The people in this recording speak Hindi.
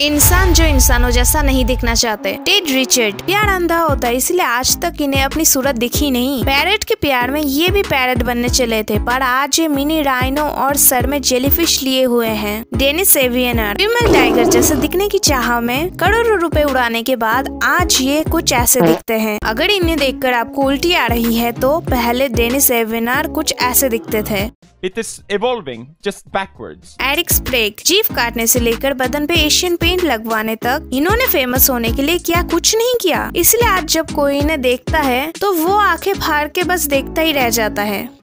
इंसान जो इंसानों जैसा नहीं दिखना चाहते। टेड रिचर्ड प्यार अंधा होता है इसलिए आज तक इन्हें अपनी सूरत दिखी नहीं। पैरट के प्यार में ये भी पैरट बनने चले थे पर आज ये मिनी राइनो और सर में जेलीफिश लिए हुए हैं। डेनिस एवियनर फीमेल टाइगर जैसे दिखने की चाह में करोड़ों रुपए उड़ाने के बाद आज ये कुछ ऐसे दिखते हैं। अगर इन्हें देखकर आपको उल्टी आ रही है तो पहले डेनिस एवियनर कुछ ऐसे दिखते थे। It is evolving just backwards. Eric स्प्रेक जीव काटने से लेकर बदन पे एशियन पेंट लगवाने तक इन्होंने फ़ेमस होने के लिए क्या, कुछ नहीं किया। इसलिए आज जब कोई इन्हें देखता है तो वो आँखें फाड़ के बस देखता ही रह जाता है।